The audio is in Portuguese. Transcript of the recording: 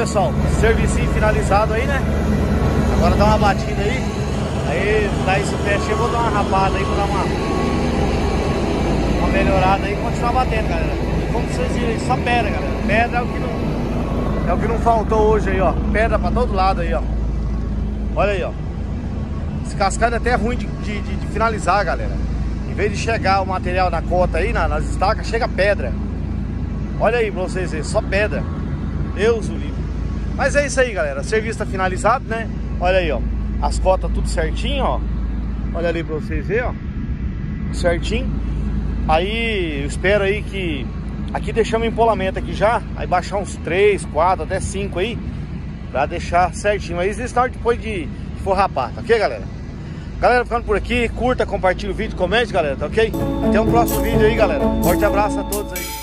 Pessoal, serviço finalizado aí, né? Agora dá uma batida aí. Aí, dá esse teste eu vou dar uma rapada aí, vou dar uma, uma melhorada aí e continuar batendo, galera. E como vocês viram aí, só pedra, galera. Pedra é o que não, é o que não faltou hoje aí, ó. Pedra pra todo lado aí, ó. Olha aí, ó. Esse cascalho é até ruim de, de, de, de finalizar, galera. Em vez de chegar o material na cota aí, na, nas estacas, chega pedra. Olha aí pra vocês verem, só pedra. Deus o. Mas é isso aí, galera. O serviço tá finalizado, né? Olha aí, ó. As cotas tudo certinho, ó. Olha ali pra vocês verem, ó. Certinho. Aí, eu espero aí que... Aqui deixamos empolamento aqui já. Aí baixar uns 3, 4, até 5 aí. Pra deixar certinho. Aí eles estão depois de for rapar, tá ok, galera? Galera, ficando por aqui. Curta, compartilha o vídeo, comente, galera, tá ok? Até um próximo vídeo aí, galera. Forte abraço a todos aí.